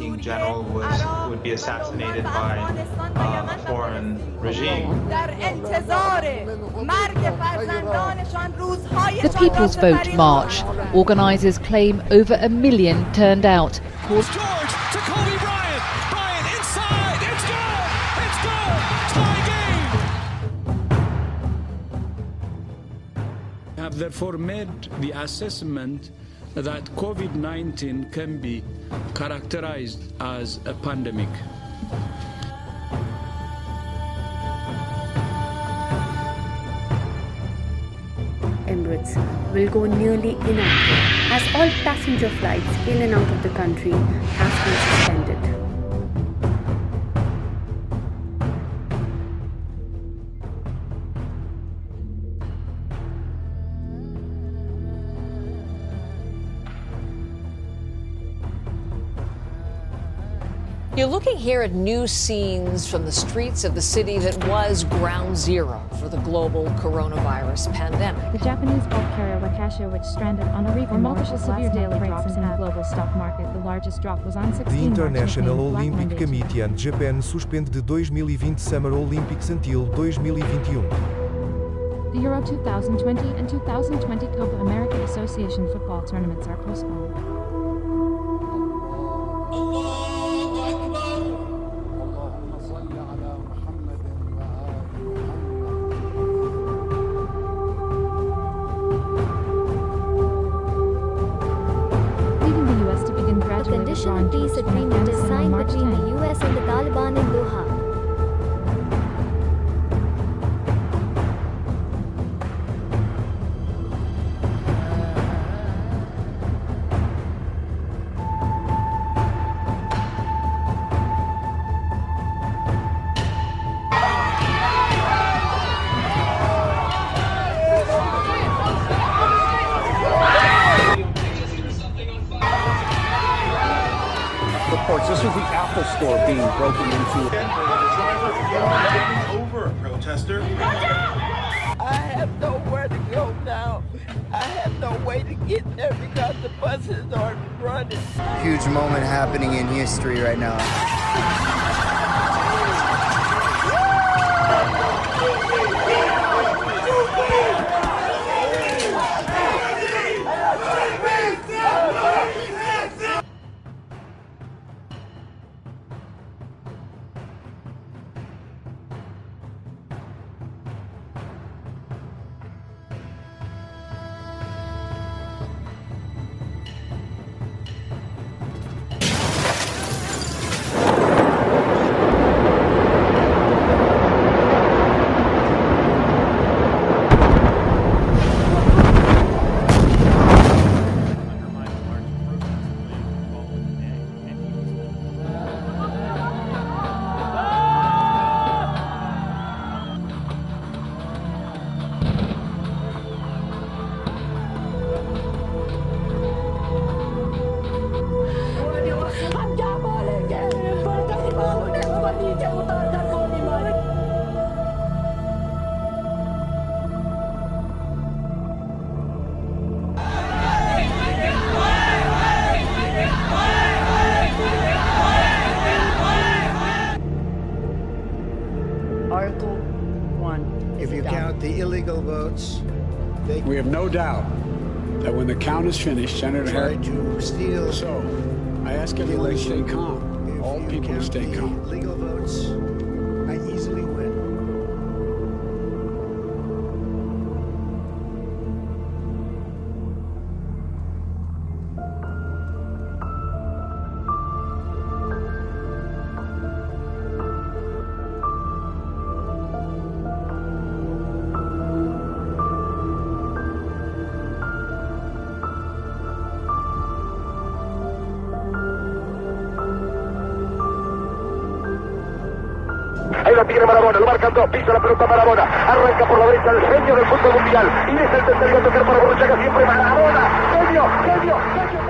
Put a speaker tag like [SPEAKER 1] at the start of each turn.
[SPEAKER 1] General was would be assassinated by uh, a foreign regime.
[SPEAKER 2] The People's Vote March. Organisers claim over a million turned out.
[SPEAKER 3] have therefore made the assessment that COVID 19 can be characterized as a pandemic.
[SPEAKER 4] Emirates will go nearly inactive as all passenger flights in and out of the country have been suspended.
[SPEAKER 5] You're looking here at new scenes from the streets of the city that was ground zero for the global coronavirus pandemic.
[SPEAKER 6] The Japanese bulk carrier Wakashio, which stranded on a reef, were multiple severe daily drops in the global stock market. The largest drop was on 16
[SPEAKER 7] The International
[SPEAKER 6] between Black
[SPEAKER 7] Olympic
[SPEAKER 6] Monday
[SPEAKER 7] Committee and Japan suspend the 2020 Summer Olympics until 2021.
[SPEAKER 6] The Euro 2020 and 2020 Copa America Association football tournaments are postponed. Begin
[SPEAKER 8] A conditional peace agreement is signed between the US and the Taliban in Doha.
[SPEAKER 9] Reports this was the Apple store being broken into.
[SPEAKER 10] over a protester.
[SPEAKER 11] I have nowhere to go now. I have no way to get there because the buses aren't running.
[SPEAKER 12] Huge moment happening in history right now.
[SPEAKER 13] 1.
[SPEAKER 12] If you count the illegal votes, they
[SPEAKER 3] We have no doubt that when the count is finished, Senator
[SPEAKER 12] try
[SPEAKER 3] Harris.
[SPEAKER 12] to steal
[SPEAKER 3] So, I ask everyone to stay calm. All people to stay calm.
[SPEAKER 12] Legal votes,
[SPEAKER 14] la tiene Marabona, lo marcan dos, pisa la pelota Marabona, arranca por la derecha el genio del fútbol mundial y es el tercero a tocar para siempre Marabona, genio, genio, genio.